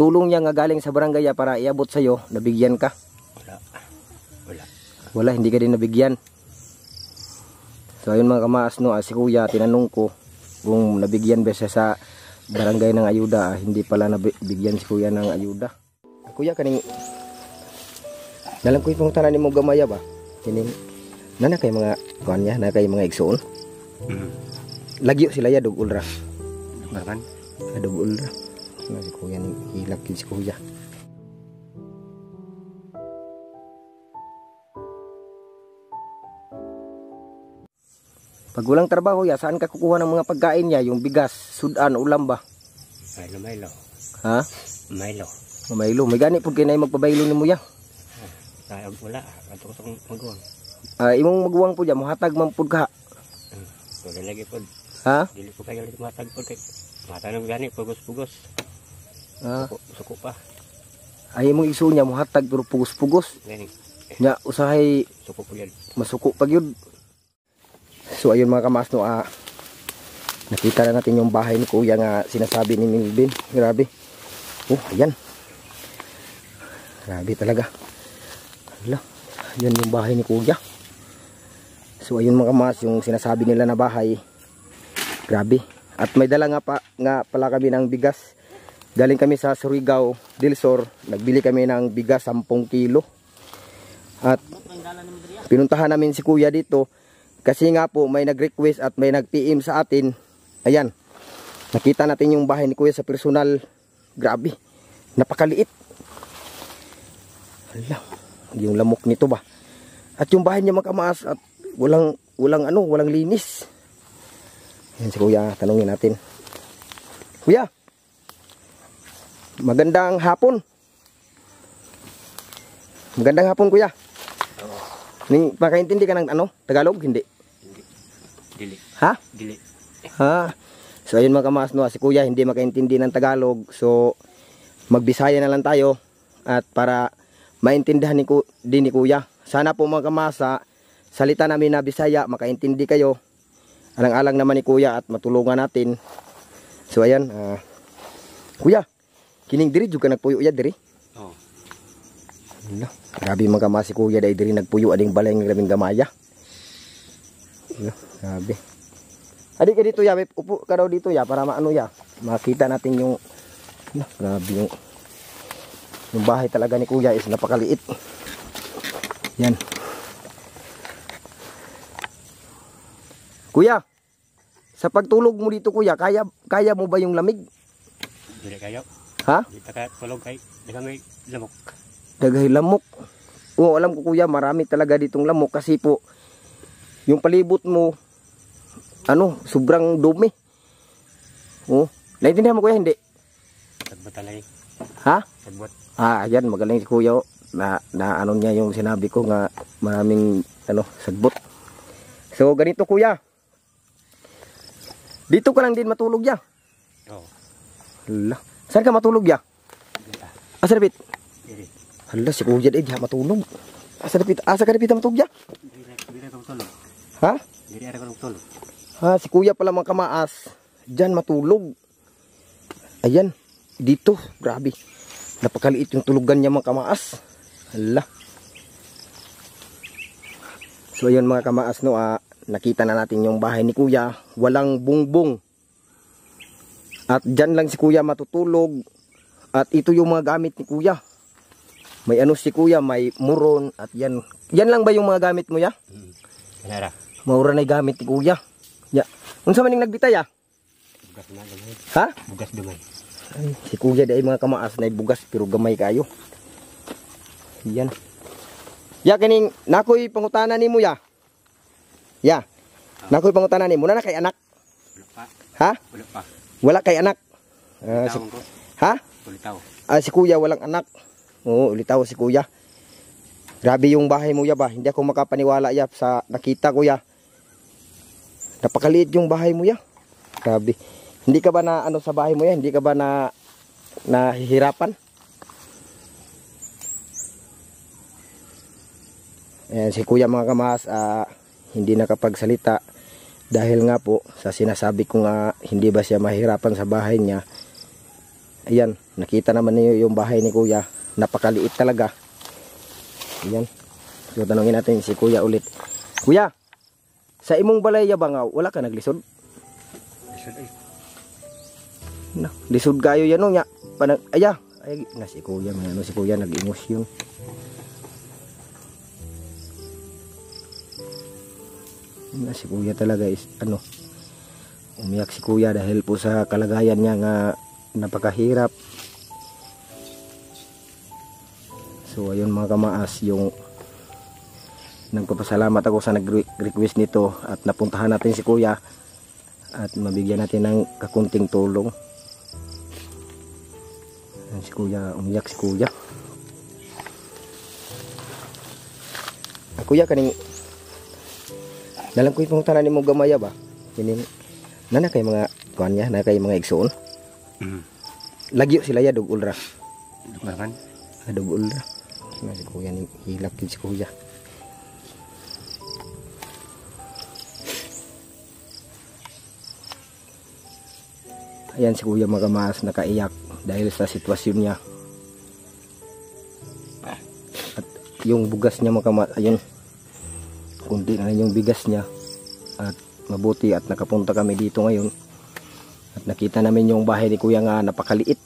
tulong niya nga galing sa barangay ah, para iabot sa'yo, nabigyan ka. Wala. Wala. Wala, hindi ka din nabigyan. So ayun mga kamaas no, ah, si kuya tinanong ko kung nabigyan ba siya sa barangay ng ayuda. Ah, hindi pala nabigyan si kuya ng ayuda. Ah, kuya kaning Nalang ko yung tanan mo gamaya ba? Kining nana kay mga kuan niya, na kay mga igsoon. Mm. Lagyo sila ya dug ulra. Bakan. Dug ulra. Na si kuya ni hilak si kuya. Pag walang trabaho ya, saan ka kukuha ng mga pagkain niya? Yung bigas, sudan, ulam ba? Milo, Milo. Ha? Milo. Mamaylo. May gani pag kinay magpabaylo ni mo ya. Kaya wala. Ato ko itong magawang. Ah, imong maguwang po dyan, muhatag man pud ka. Mm. Wala lagi po. Ha? Dili ko kayo ulit matag po. Kay mata ng gani. Pugos-pugos. Ah, Suko, suko pa. ay imong isu niya muhatag pero pugos-pugos. Gani. Nya usahay Suko po yan. masuko pag yun. So ayun mga kamas no, ah, nakita na natin yung bahay ni kuya nga sinasabi ni Milvin. Grabe. Oh, ayan. Grabe talaga. Hala, yan yung bahay ni kuya. So ayun mga kamas, yung sinasabi nila na bahay. Grabe. At may dala nga, pa, nga pala kami ng bigas. Galing kami sa Surigao del Sur. Nagbili kami ng bigas 10 kilo. At pinuntahan namin si kuya dito kasi nga po may nag-request at may nag-PM sa atin. Ayan. Nakita natin yung bahay ni kuya sa personal. Grabe. Napakaliit. Hala. Yung lamok nito ba. At yung bahay niya makamaas at walang walang ano, walang linis. Ayan si kuya, tanungin natin. Kuya. Magandang hapon. Magandang hapon kuya. Ning makaintindi ka ng ano? Tagalog? Hindi. Dili. Ha? Dili. Ha? So ayun mga kamas no, si kuya hindi makaintindi ng Tagalog. So magbisaya na lang tayo at para maintindihan ni, ku- din ni kuya. Sana po mga kamasa, salita namin na Bisaya, makaintindi kayo. Alang-alang naman ni kuya at matulungan natin. So ayan, ah, kuya, kining diri juga nagpuyo ya diri. Oh. Hala, grabe mga kamasi kuya dahil diri nagpuyo ading balay ng grabing gamaya. Hala, grabe. Adi ka dito ya, upo ka daw dito ya para maano ya. Makita natin yung hala, grabe yung yung bahay talaga ni kuya is napakaliit. Yan. Kuya, sa pagtulog mo dito kuya, kaya kaya mo ba yung lamig? Dili kayo. Ha? Di ta ka tulog kay. Di kami lamok. Daghay lamok. Oo, alam ko kuya, marami talaga ditong lamok kasi po yung palibot mo ano, sobrang dumi. Oo. Naintindihan mo kuya, hindi? Tagbot talay. Ha? Tagbot. Ah, ayan, magaling si kuya. oh. Na, na ano niya yung sinabi ko nga maraming ano, sagbot. So, ganito kuya. Dito ka lang din matulog ya. Oh. Hala. Saan ka matulog ya? Asa dapit? Hala, si kuya di matulog. Asa dapit? Asa ka dapit matulog ya? Ha? Dili ara ka tulog. Ha, si kuya pala mga kamaas. Diyan matulog. Ayan. Dito. Grabe. Napakaliit yung tulugan niya mga kamaas. Hala. So ayun mga kamaas no, ah, nakita na natin yung bahay ni kuya. Walang bungbong. At dyan lang si kuya matutulog. At ito yung mga gamit ni kuya. May ano si kuya, may muron. At yan. Yan lang ba yung mga gamit mo ya? Hmm. Kanara. Maura na gamit ni kuya. Ya. Unsa man ning nagbitay ah? Bugas na gamay. Ha? Bugas dumay. Ay, si kuya dahil mga kamaas na bugas pero gamay kayo. Yan. Ya kining nakoy pangutana nimo ya. Ya. Nakoy pangutana nimo na kay anak. Wala pa. Ha? Wala pa. Wala kay anak. Ah, si, ha? Ulitaw. Ah, si kuya walang anak. Oo, ulitaw si kuya. Grabe yung bahay mo ya ba? Hindi ako makapaniwala ya sa nakita ko ya. Napakaliit yung bahay mo ya. Grabe. Hindi ka ba na ano sa bahay mo ya? Hindi ka ba na nahihirapan? Ayan, si kuya mga kamas, ah, hindi nakapagsalita dahil nga po sa sinasabi ko nga hindi ba siya mahirapan sa bahay niya Ayan, nakita naman niyo yung bahay ni kuya. Napakaliit talaga. Ayan. So tanongin natin si kuya ulit. Kuya, sa imong balay ya ba nga wala ka naglisod? Lisod ay. Na, lisod kayo yan no nya. Panag aya, ay na si kuya, may ano si kuya nag-emosyon. Na si kuya talaga is ano umiyak si kuya dahil po sa kalagayan niya nga napakahirap. So ayun mga kamaas yung nagpapasalamat ako sa nag-request nito at napuntahan natin si kuya at mabigyan natin ng kakunting tulong. Si kuya, umiyak si kuya. Kuya kaning Dalam ko yung tanan mo gamaya ba? Kinin nana kay mga kuan niya, na kay mga igsoon. Hmm. Lagyo sila ya dug ulra. Bakan. Ah, dug ulra. Na si kuya ni hilak si kuya. Ayan si kuya magamas nakaiyak dahil sa sitwasyon niya. At yung bugas niya magamas, ayun, kundi na lang yung bigas niya. At mabuti at nakapunta kami dito ngayon. At nakita namin yung bahay ni kuya nga napakaliit.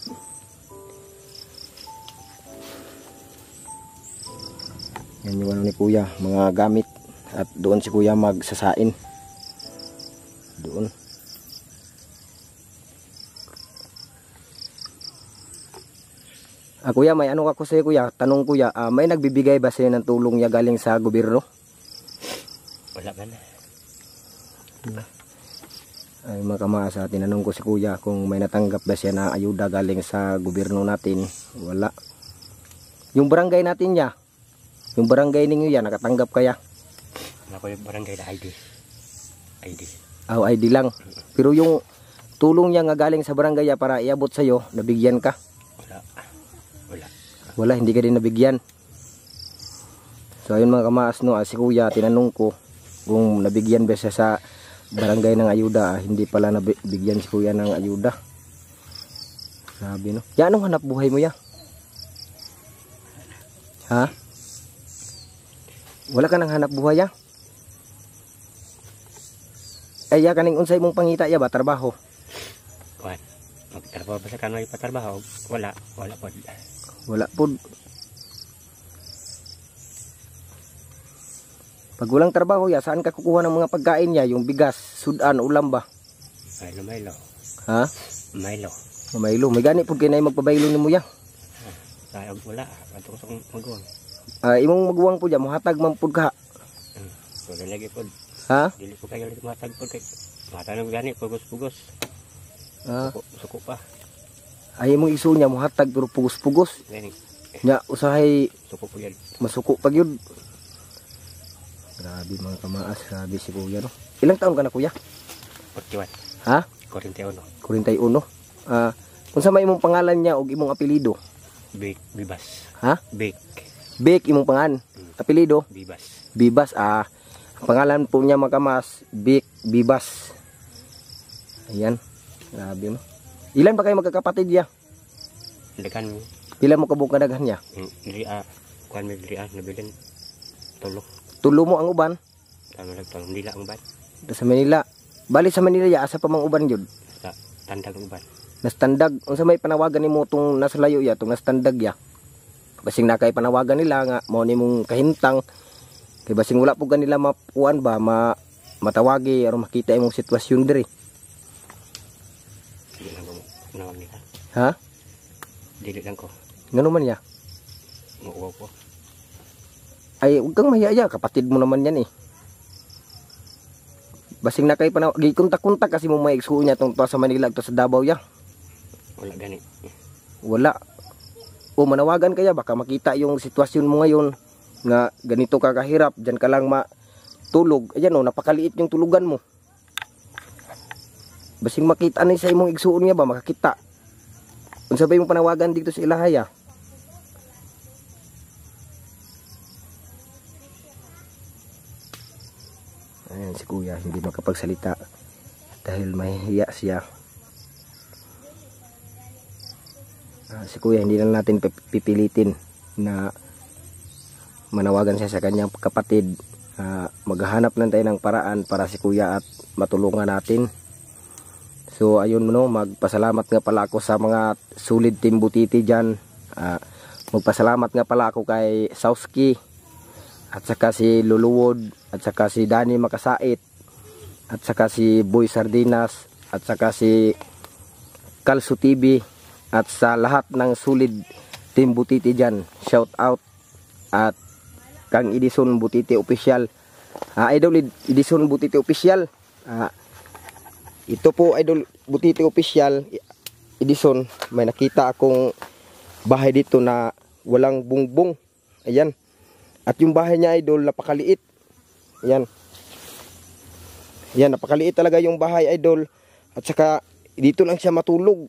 Yan yung ano ni kuya, mga gamit. At doon si kuya magsasain. Doon. Ah, kuya, may ano ako sa'yo kuya. Tanong kuya, ah, may nagbibigay ba sa'yo ng tulong niya galing sa gobyerno? Wala man. Ay mga kamasa, tinanong ko si kuya kung may natanggap ba siya na ayuda galing sa gobyerno natin. Wala. Yung barangay natin niya, yung barangay ninyo yan, nakatanggap kaya? Wala ko yung barangay na ID. ID. Ah, ID lang. Pero yung tulong niya nga galing sa barangay ya para iabot sa'yo, nabigyan ka? Wala. Wala. Wala, hindi ka din nabigyan. So ayun mga kamaas no, ah, si kuya tinanong ko kung nabigyan ba siya sa barangay ng ayuda. Ah, hindi pala nabigyan si kuya ng ayuda. Grabe no. Ya, anong hanap buhay mo ya? Ha? Wala ka nang hanap buhay ya? Ay, ya, kaning unsay mong pangita ya ba? Trabaho? Kuan. Magtrabaho ba sa kanoy patrabaho? Wala. Wala po. Wala po. Pag walang trabaho ya, saan ka kukuha ng mga pagkain niya? Yung bigas, sudan, ulam ba? Milo, Milo. Ha? Milo. Mamaylo. May gani po kinay magpabaylo ni mo ya. Sayang wala. Ato ko sa. Ah, imong maguwang po ya, muhatag man pud ka. Hmm. Wala lagi po. Ha? Dili ko kayo matag po kay. Matanong gani. Pugos-pugos. Ah, Suko, suko pa. ay imong isu niya muhatag pero pugos-pugos. Gani. Nya usahay Suko po yan. masuko pag yun. Grabe mga kamaas, grabe si kuya no. Ilang taon ka na kuya? 41. Ha? 41. 41. Ah, unsa may imong pangalan niya ug imong apelyido? Big. Bibas. Ha? Big. Bek imong pangan. Apelyido? Bibas. Bibas ah. Ang pangalan po niya mga kamas, Bik Bibas. Ayan. Grabe no. Ilan ba kayo magkakapatid ya? Dagan mo. Pila mo kabuk kadaghan niya? Dili ah. Kuan may dili ah. Nabilin. Tulo. Tulo mo ang uban Tama lang tolong dila ang ban. Dito sa Manila. Bali sa Manila ya asa pa mang uban jud. Sa tandag ang ban. Nastandag unsa may panawagan nimo tong nasa layo ya tong nastandag ya. Basing na kay panawagan nila nga mao nimong kahintang kay basing wala po ganila mapuan ba ma matawagi aron makita imong sitwasyon diri. Ha? Dili lang ko. Ngano man ya? Muuwaw ko. Ay, huwag kang mahiyaya. Kapatid mo naman yan eh. Basing na kay panawag. Gikuntak-kuntak kasi mo may exo niya tong to sa Manila to sa Davao ya. Wala gani. Wala. O manawagan kaya baka makita yung sitwasyon mo ngayon nga ganito ka kahirap, diyan ka lang matulog. Ayan o, napakaliit yung tulugan mo. Basing makita ni sa imong igsuon niya ba makakita. Unsa ba yung panawagan dito sa Ilahaya? Ayan si kuya, hindi makapagsalita dahil mahihiya siya. Ah, si kuya hindi na natin pip- pipilitin na manawagan siya sa kanyang kapatid. Ah, maghahanap lang tayo ng paraan para si kuya at matulungan natin. So ayun no, magpasalamat nga pala ako sa mga solid team butiti dyan. Ah, magpasalamat nga pala ako kay Sauski at saka si Luluwod at saka si Danny Makasait at saka si Boy Sardinas at saka si Kalso TV at sa lahat ng solid team butiti dyan shout out. At kang Edison Butiti official. Ah, idol Ed- Edison Butiti official. Ah, ito po idol Butiti official. Edison may nakita akong bahay dito na walang bungbong. Ayan at yung bahay niya idol napakaliit. Ayan ayan napakaliit talaga yung bahay idol. At saka dito lang siya matulog.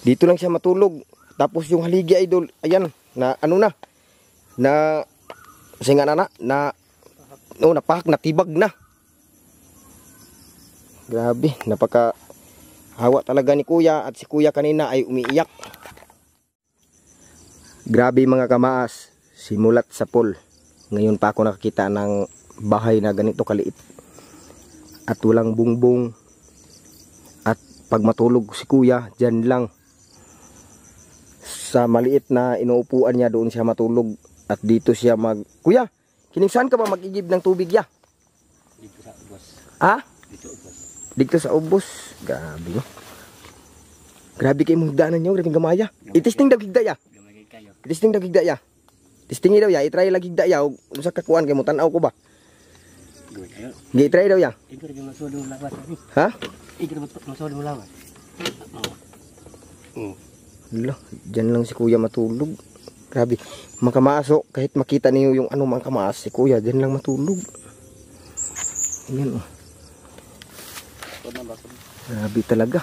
Dito lang siya matulog. Tapos yung haligi idol ayan na ano na? Na kasi nga na na na no, napahak natibag na. Grabe napaka hawa talaga ni kuya. At si kuya kanina ay umiiyak. Grabe mga kamaas simulat sa pool. Ngayon pa ako nakakita ng bahay na ganito kaliit. At walang bungbong. At pag matulog si kuya dyan lang. Sa maliit na inuupuan niya doon siya matulog. At dito siya mag kuya kining saan ka ba mag-igib ng tubig ya? Dito sa ubos. ha? Dito ubos. dito sa ubos. Grabe no? Grabe kay mong higdaanan niyo grabe gamaya. Itisting daw higda ya. Kayo. itisting daw higda ya Testingi daw ya, itry lagi higda ya, ug unsa ka kuan kay mo tan-aw ko ba? Gi try daw ya. Yung masolo mo lawas. Ani. Ha? Ikaw rin masolo mo lawas. Oo. Oo. Hala, dyan lang si kuya matulog. Grabe, mga kamaso, kahit makita niyo yung ano mga kamaas, si kuya, dyan lang matulog. Ayan oh. Grabe talaga.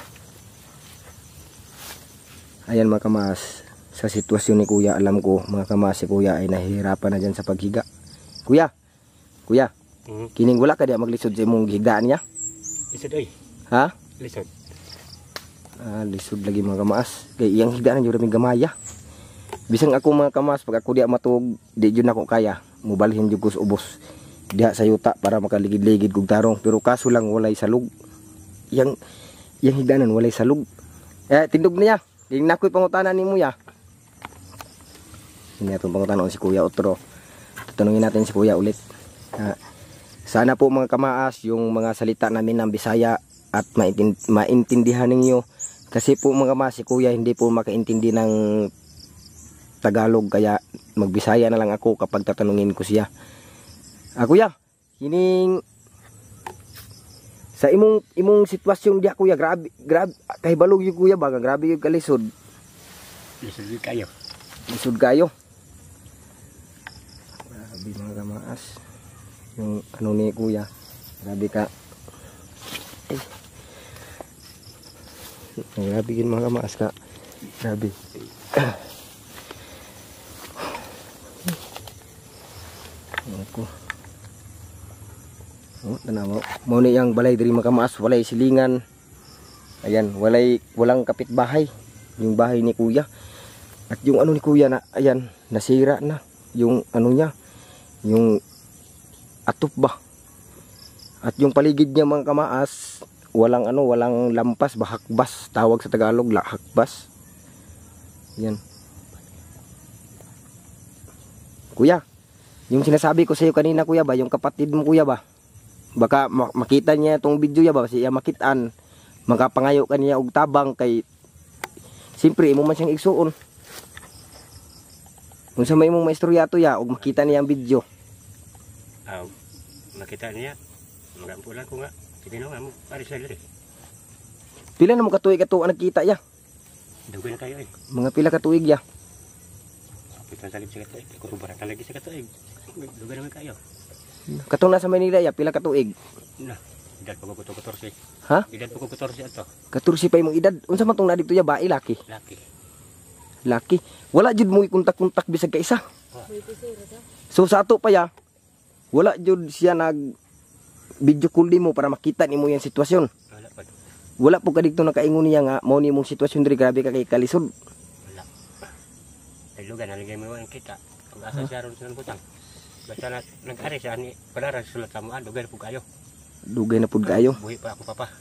Ayan mga kamaas, sa sitwasyon ni kuya, alam ko, mga kamaas, si kuya ay nahihirapan na dyan sa paghiga. Kuya, kuya, Mhm. kining wala ka diya maglisod sa imong higdaan niya? Lisod oy. Ha? Lisod. Ah, lisod lagi mga kamaas. Kay iyang higdaan jud raming gamaya. Bisang ako mga kamaas pag ako diya matug, di jud nako kaya. Mubalhin jud ko sa ubos. Diha sa yuta para makaligid-ligid kog tarong pero kaso lang walay salug. Iyang iyang higdanan walay salug. Eh tindog niya. Ding nakoy pangutanan nimo ya. Ini atong pangutanon si Kuya Otro. Tatanungin natin si Kuya ulit. Ah, sana po mga kamaas yung mga salita namin ng Bisaya at maintin- maintindihan ninyo kasi po mga kamaas si Kuya hindi po makaintindi ng Tagalog kaya magbisaya na lang ako kapag tatanungin ko siya. Ah Kuya, hining sa imong imong sitwasyon diha Kuya, grabe grabe kay balog yung Kuya baga grabe yung kalisod. Lisod kayo. Lisod kayo. Grabe mga kamaas. Yung ano ni kuya. Grabe ka. Ay. Grabe yun mga kamaas ka. Grabe. Ako. Oh, tanaw. Mo yang balay diri mga kamaas, walay silingan. Ayan, walay walang kapitbahay. Yung bahay ni kuya. At yung ano ni kuya na, ayan, nasira na. Yung ano niya, yung atop ba. At yung paligid niya mga kamaas, walang ano, walang lampas, bahakbas. Tawag sa Tagalog, lahakbas. Yan. Kuya, yung sinasabi ko sa iyo kanina kuya ba, yung kapatid mo kuya ba? Baka ma- makita niya itong video ya ba, siya makitaan. Makapangayo ka niya og tabang kay Siyempre, imo man siyang igsuon. Kung sa may mong maistoryato ya, og makita niya ang video. Ah, makita niya. Magampulan ko nga. Tibino nga mo. Pari sa diri. Pila na mo katuig ato ang nagkita ya? Dugoy na kayo eh. Mga pila katuig ya? Pitan talib sa katuig. Kutubaran talagi sa katuig. Dugoy naman kayo. Katong nasa Manila ya, pila katuig? Na. Edad pa ko kuto 14. Ha? Edad pa ko 14 ato. Katursi pa imong edad. Unsa man tong na dito ya ba laki? Laki. Laki. Wala jud mo ikontak-kontak bisag ka isa. So sa ato pa ya, wala jud siya nag video call mo para makita nimo yung sitwasyon. Wala pa. wala po kadikto nakaingon niya nga mao ni mong sitwasyon diri grabe ka kay kalisod. Wala. Ay lugar, naligay mo ang kita. Kung asa siya ron sa butang. Basta na, nag-ari siya ni Palaran sulat sa mga lugar po kayo. Dugay na pud kayo. Buhi pa ako papa.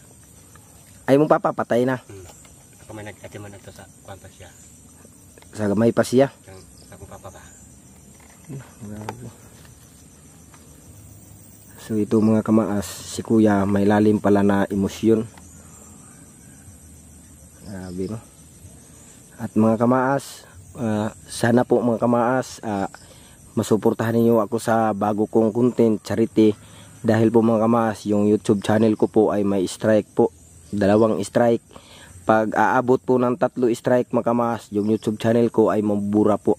Ay mong papa patay na. Hmm. Ako may nagkatiman na to sa kwanta siya. Sa gamay pa siya. Ang sa akong papa ba. So ito mga kamaas, si kuya may lalim pala na emosyon. Grabe no. At mga kamaas, ah, sana po mga kamaas, ah, masuportahan niyo ako sa bago kong content, charity. Dahil po mga kamaas, yung YouTube channel ko po ay may strike po. Dalawang strike. Pag aabot po ng tatlo strike mga kamaas, yung YouTube channel ko ay mabura po.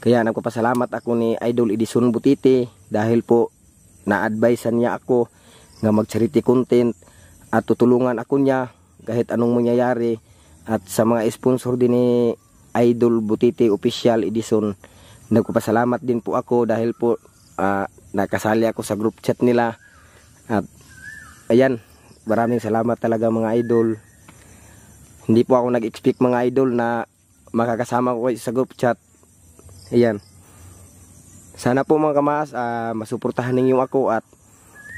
Kaya nagpapasalamat ako ni Idol Edison Butiti dahil po na-advisean niya ako nga mag-charity content at tutulungan ako niya kahit anong mangyayari. At sa mga sponsor din ni Idol Butiti Official Edison nagpapasalamat din po ako dahil po ah, nakasali ako sa group chat nila. At ayan maraming salamat talaga mga idol. Hindi po ako nag-expect mga idol na makakasama ko sa group chat. Ayan sana po mga kamaas, ah, masuportahan ninyo ako at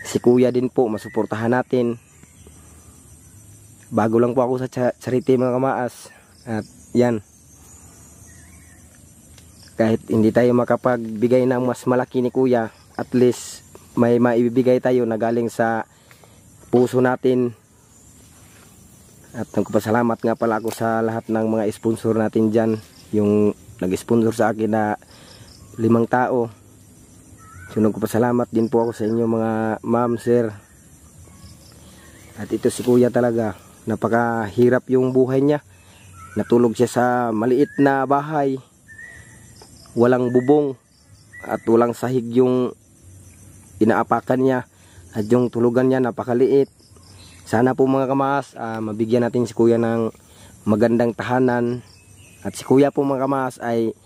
si kuya din po, masuportahan natin. Bago lang po ako sa cha- charity mga kamaas. At yan. Kahit hindi tayo makapagbigay ng mas malaki ni kuya, at least may maibibigay tayo na galing sa puso natin. At nagpapasalamat nga pala ako sa lahat ng mga sponsor natin dyan. Yung nag-sponsor sa akin na limang tao. So nagpapasalamat din po ako sa inyo mga ma'am, sir. At ito si kuya talaga. Napakahirap yung buhay niya. Natulog siya sa maliit na bahay. Walang bubong. At walang sahig yung inaapakan niya. At yung tulugan niya napakaliit. Sana po mga kamaas, ah, mabigyan natin si kuya ng magandang tahanan. At si kuya po mga kamaas ay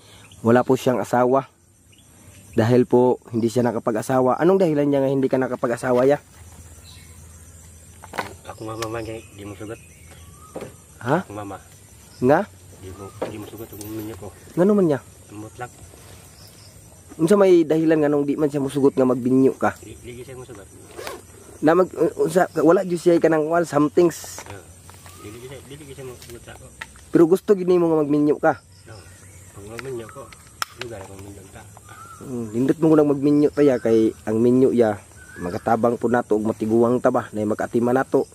wala po siyang asawa dahil po hindi siya nakapag-asawa. Anong dahilan niya nga hindi ka nakapag-asawa ya? Ako mama man di mo sugat. Ha? Ako mama, Nga? di mo di mo sugat ang minyo ko. Ngano man niya? Mutlak. Unsa may dahilan nga nung di man siya musugot nga magbinyo ka? Ligi siya mo sugat. Na mag unsa wala jud siya kanang wal somethings. Ah, Ligi siya, ligi siya mo sugat ako. Pero gusto gid nimo nga magminyo ka. No. Pag maminyo ko, lugar ako minyo ta. Hmm, Lindot mo lang magminyo taya kay ang minyo ya magatabang po nato og matiguang ta ba na magatima nato.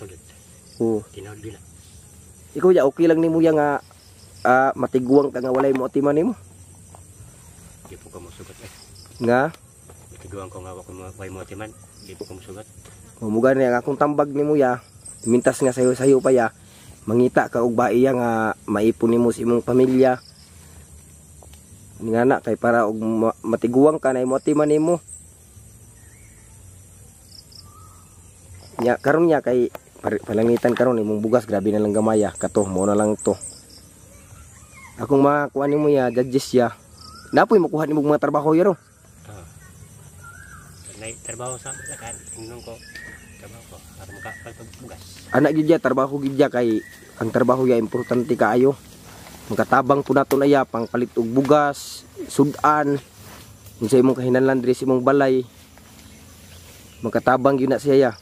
Gid. Oo. Tinawag dila. Ikaw ya okay lang nimo ya nga ah, matiguang ka nga walay mo atiman nimo. Di po ka mo sugat eh. Nga Matiguan ko nga way mo timan. Di po ka mo sugat. Humugan niya akong tambag nimo ya. Mintas nga sayo sayo pa ya. Mangita ka og baiya nga maipon nimo sa imong pamilya. Nga na kay para og ma- matiguang ka na imo atiman nimo. Nya karon niya kay palangitan karon imong bugas grabe na lang gamaya kato mo na lang to. Akong makuha nimo ya judges ya. Napoy makuha nimo mga trabaho ya ro. Ah. Nay trabaho sa lakan, ingon ko. Trabaho ko para makapal bugas. anak gid ya trabaho gid ya kay ang trabaho ya importante kaayo magkatabang po nato na ya pang palit og bugas sudan unsa imong kahinahanglan diri sa imong balay. Magkatabang gyud na siya ya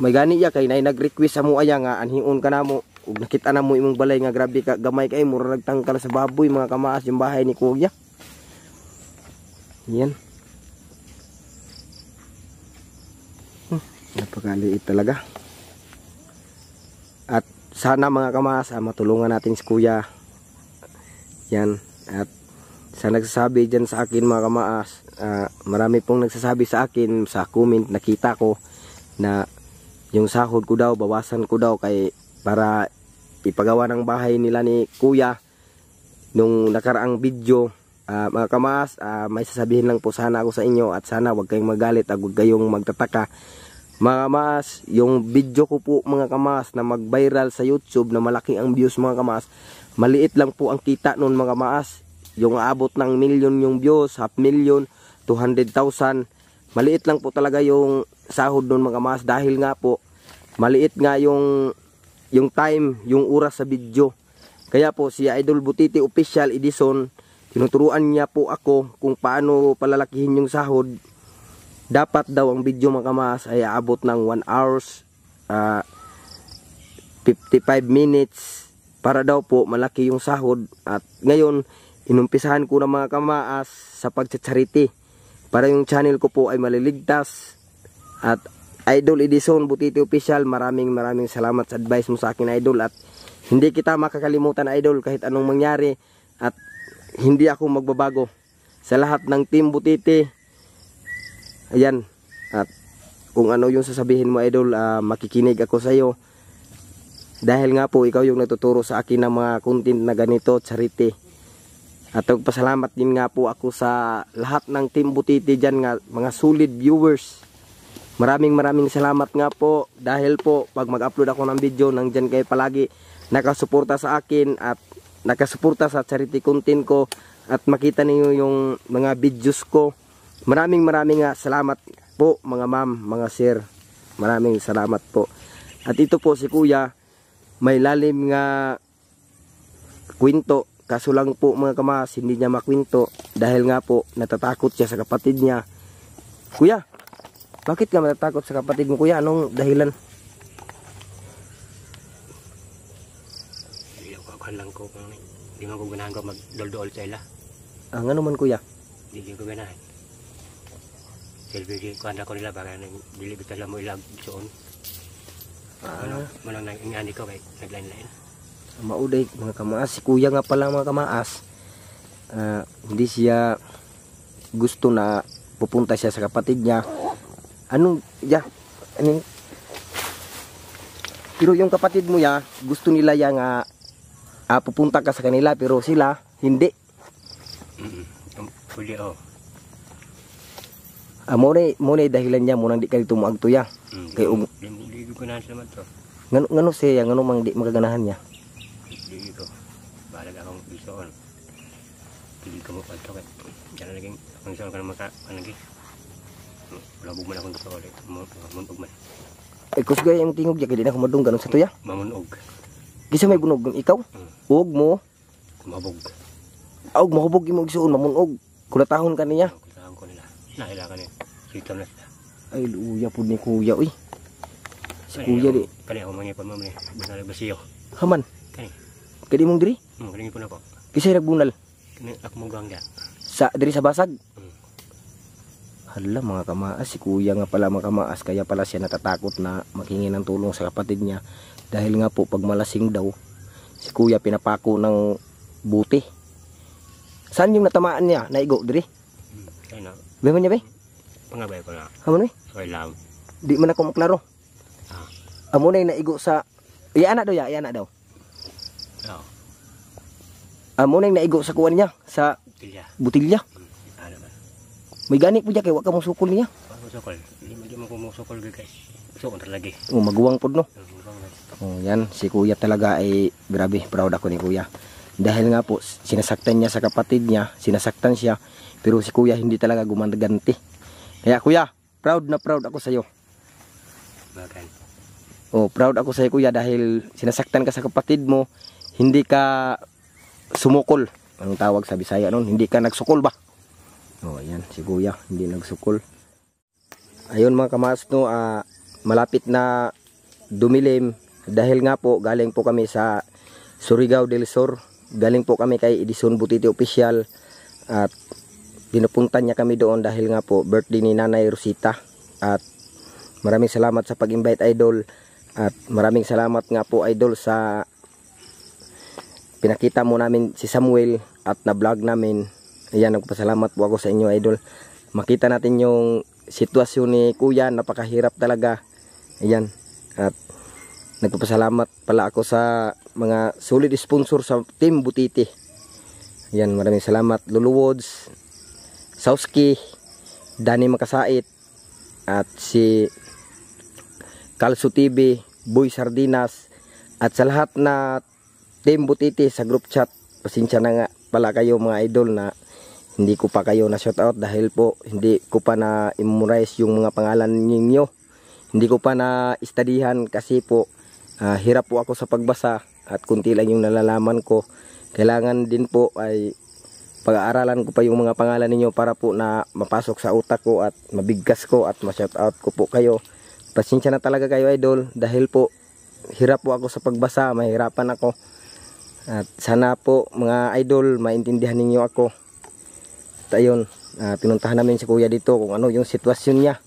may gani ya kay nay nag-request sa mo aya nga anhiun ka namo ug nakita na mo imong balay nga grabe ka gamay kay mura nagtangkal sa baboy mga kamaas yung bahay ni Kuya. Yan. Napakaliit talaga. At sana mga kamas, ah, matulungan natin si kuya. Yan. At sa nagsasabi dyan sa akin mga kamaas, ah, marami pong nagsasabi sa akin sa comment, nakita ko na yung sahod ko daw, bawasan ko daw kay para ipagawa ng bahay nila ni kuya nung nakaraang video. Ah, mga kamas, ah, may sasabihin lang po sana ako sa inyo at sana wag kayong magalit at wag kayong magtataka mga kamas, yung video ko po mga kamas na mag-viral sa YouTube na malaki ang views mga kamas, maliit lang po ang kita noon mga kamas. Yung aabot ng million yung views, half million, 200,000. maliit lang po talaga yung sahod doon mga mas dahil nga po maliit nga yung yung time, yung oras sa video. Kaya po si Idol Butiti Official Edison, tinuturuan niya po ako kung paano palalakihin yung sahod. Dapat daw ang video mga kamas ay aabot ng 1 hours ah, 55 minutes para daw po malaki yung sahod. At ngayon inumpisahan ko na mga kamaas sa pagtsatsaliti para yung channel ko po ay maliligtas. At Idol Edison Butiti Official maraming maraming salamat sa advice mo sa akin Idol. At hindi kita makakalimutan Idol kahit anong mangyari. At hindi ako magbabago. Sa lahat ng team Butiti ayan at kung ano yung sasabihin mo Idol ah, makikinig ako sa iyo dahil nga po ikaw yung natuturo sa akin ng mga content na ganito, charity. At pasalamat din nga po ako sa lahat ng Team Butiti dyan nga, mga solid viewers. Maraming maraming salamat nga po dahil po pag mag-upload ako ng video nandyan kayo palagi nakasuporta sa akin at nakasuporta sa charity content ko at makita niyo yung mga videos ko. Maraming maraming nga salamat po mga ma'am, mga sir. Maraming salamat po. At ito po si Kuya, may lalim nga kwento kaso lang po mga kamas hindi niya makwento dahil nga po natatakot siya sa kapatid niya kuya bakit ka natatakot sa kapatid mo kuya anong dahilan Hindi kakuhan lang ko kung di man ko ko magdol-dol sa ila. ang ano man kuya Hindi ko ganahan. Silbi di kuhan ko nila baka nang dili bitala mo ilag soon. Ano, manang nang ingani ko kay naglain-lain. mauday mga kamaas si kuya nga pala mga kamaas Ah, hindi siya gusto na pupunta siya sa kapatid niya anong ya anong pero yung kapatid mo ya gusto nila ya nga ah, pupunta ka sa kanila pero sila hindi Mm. Pwede oh. Ah, mo na mo na dahilan niya mo nang di ka dito moagto ya Mm. Kay um- Di di ko ganahan sa man to. ngano ngano siya ngano mang di magaganahan niya Di ko. Balag akong isoon. Hindi ko mo palto kay. Diyan naging akong isoon ka na maka anagi. Labog man akong isoon ulit. Mamunog man. ay kusgay yung tingog ya kay di na kumadung ganon sa tuya Mamunog. gisa may bunog ng ikaw Mm. ug mo Mabog. og mahubog imo igsuon mamunog kulatahon ka niya Kusahan ko nila. Nahila ka niya. Sito na sila. ay luya pud ni kuya uy si kuya di Kani ako mangipon mo ni. Bunal basiyo. haman Kani. kadi mong diri Hmm, kani po na po. kisay nagbunal Kani ako mo gang dia. sa diri sa basag Hmm. hala mga kamaas si kuya nga pala mga kamaas kaya pala siya natatakot na maghingi ng tulong sa kapatid niya dahil nga po pag malasing daw si kuya pinapako ng buti saan yung natamaan niya naigo diri Hmm. Kaya na. Be man niya be Pangabay ko na. haman be Okay lang. di man ako maklaro Ah. amo na naigo sa iya na daw ya iya na daw Oo. amo na naigo sa kuwan niya sa Tilya. butilya Hmm. Ano may gani po diya kay wa ka mong sukol niya Ako sokol. Hindi mo di mo ko mo sokol guys. Sokol lagi. oh, maguwang pod no Oh, yan, si kuya talaga ay grabe, proud ako ni kuya. Dahil nga po, sinasaktan niya sa kapatid niya, sinasaktan siya, pero si kuya hindi talaga gumaganti. Kaya kuya, proud na proud ako sa iyo. Bagan. Oh, proud ako sa iyo kuya dahil sinasaktan ka sa kapatid mo, hindi ka sumukol. Anong tawag sa Bisaya noon? Hindi ka nagsukol ba? Oh, yan, si kuya, hindi nagsukol. Ayun mga kamas no, ah, malapit na dumilim dahil nga po galing po kami sa Surigao del Sur. Galing po kami kay Edison Butiti Official at pinupunta niya kami doon dahil nga po birthday ni Nanay Rosita at maraming salamat sa pag-invite idol at maraming salamat nga po idol sa pinakita mo namin si Samuel at na-vlog namin. Ayan, nagpasalamat po ako sa inyo idol. Makita natin yung sitwasyon ni Kuya, napakahirap talaga. Ayan. At nagpapasalamat pala ako sa mga solid sponsor sa Team Butiti. Ayan, maraming salamat. Lulu Woods, Sauski, Danny Makasait, at si Kalso TV, Boy Sardinas, at sa lahat na Team Butiti sa group chat. Pasensya na nga pala kayo mga idol na hindi ko pa kayo na shout out dahil po hindi ko pa na memorize yung mga pangalan ninyo. Hindi ko pa na istadihan kasi po ah, hirap po ako sa pagbasa at kunti lang yung nalalaman ko. Kailangan din po ay pag-aaralan ko pa yung mga pangalan ninyo para po na mapasok sa utak ko at mabigkas ko at ma-shout out ko po kayo. Pasensya na talaga kayo idol dahil po hirap po ako sa pagbasa, mahirapan ako. At sana po mga idol maintindihan ninyo ako. At ayun, ah, pinuntahan namin si kuya dito kung ano yung sitwasyon niya.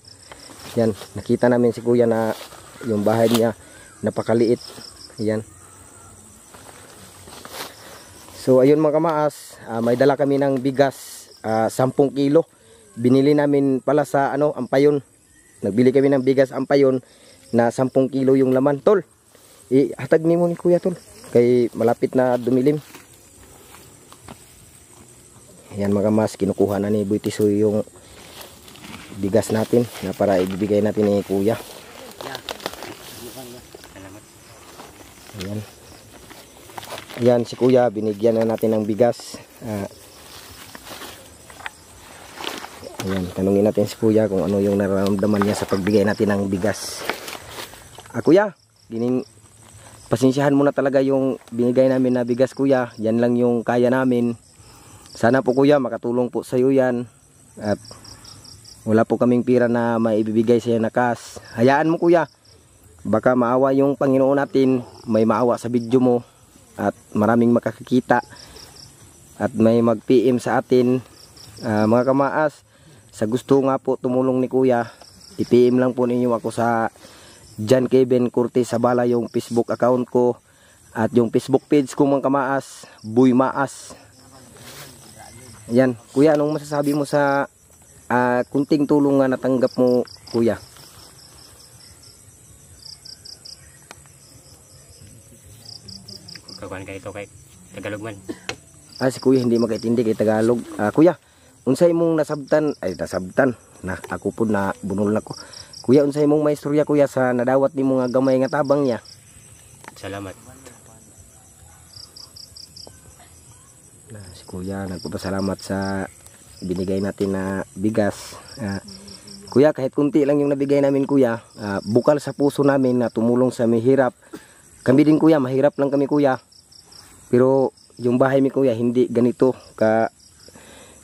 Yan, nakita namin si kuya na yung bahay niya napakaliit. Yan. So ayun mga kamaas, ah, may dala kami ng bigas, ah, 10 kilo. Binili namin pala sa ano, Ampayon. Nagbili kami ng bigas Ampayon na 10 kilo yung laman, tol. Ihatag ni mo ni kuya, tol. Kay malapit na dumilim. Ayan mga kamaas, kinukuha na ni Boy Tisoy yung bigas natin na para ibibigay natin ni kuya. Ayan. Ayan si kuya, binigyan na natin ng bigas. Ah, ayan, tanungin natin si kuya kung ano yung nararamdaman niya sa pagbigay natin ng bigas. Ah, kuya, gining pasensyahan mo na talaga yung binigay namin na bigas kuya. Yan lang yung kaya namin. Sana po kuya, makatulong po sa iyo yan. At wala po kaming pira na maibibigay sa iyo na cash. Hayaan mo kuya, baka maawa yung Panginoon natin, may maawa sa video mo at maraming makakakita. At may mag-PM sa atin. Ah, mga kamaas sa gusto nga po tumulong ni kuya i-PM lang po ninyo ako sa John Kevin Cortez Sabala yung Facebook account ko. At yung Facebook page ko mga kamaas Buy Maas. Yan. Kuya anong masasabi mo sa ah, kunting tulong nga natanggap mo kuya Kakuan ka ito kay Tagalog man. Ah, si kuya hindi makaintindi kay Tagalog. Ah, kuya, unsay mong nasabtan, ay nasabtan, na ako po na bunol na ko. Kuya, unsay mong maistorya kuya sa nadawat ni mga gamay nga tabang niya. Salamat. Na, si kuya, nagpapasalamat sa binigay natin na bigas. Ah, kuya, kahit kunti lang yung nabigay namin kuya, ah, bukal sa puso namin na tumulong sa mahirap. Kami din kuya, mahirap lang kami kuya. Pero yung bahay mi kuya hindi ganito ka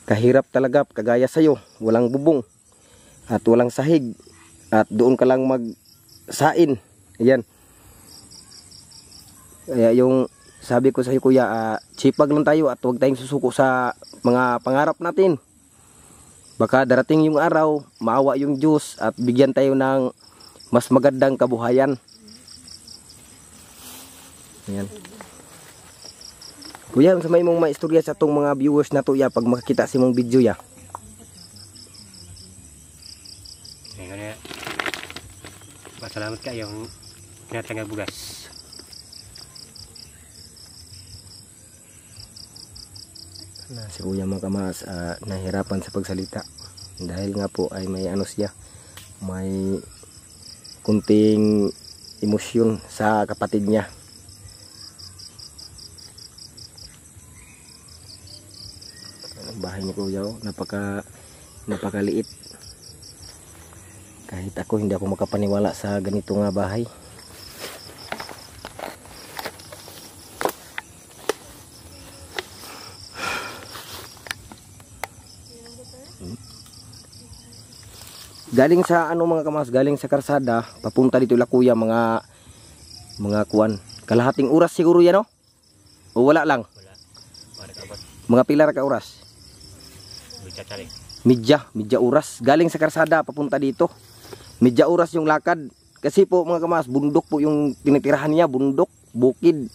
kahirap talaga kagaya sa'yo. Walang bubong at walang sahig at doon ka lang magsain. Ayan. Kaya yung sabi ko sa iyo kuya, ah, sipag lang tayo at huwag tayong susuko sa mga pangarap natin. Baka darating yung araw, maawa yung Diyos at bigyan tayo ng mas magandang kabuhayan. Ayan. Kuya, sa may mong maistorya sa tong mga viewers na to ya pag makakita si mong video ya. Masalamat ka yung pinatanggal bugas. na si Kuya mga kamas ah, nahirapan sa pagsalita dahil nga po ay may ano siya may kunting emosyon sa kapatid niya ang bahay ni Kuya oh, napaka napakaliit. Kahit ako hindi ako makapaniwala sa ganito nga bahay. Galing sa ano mga kamas galing sa karsada papunta dito la kuya mga mga kuan kalahating oras siguro yan no o wala lang? Wala. Mga pilar ka oras. Midya midya oras galing sa karsada papunta dito. Midya oras yung lakad. Kasi po mga kamas bundok po yung tinitirahan niya bundok bukid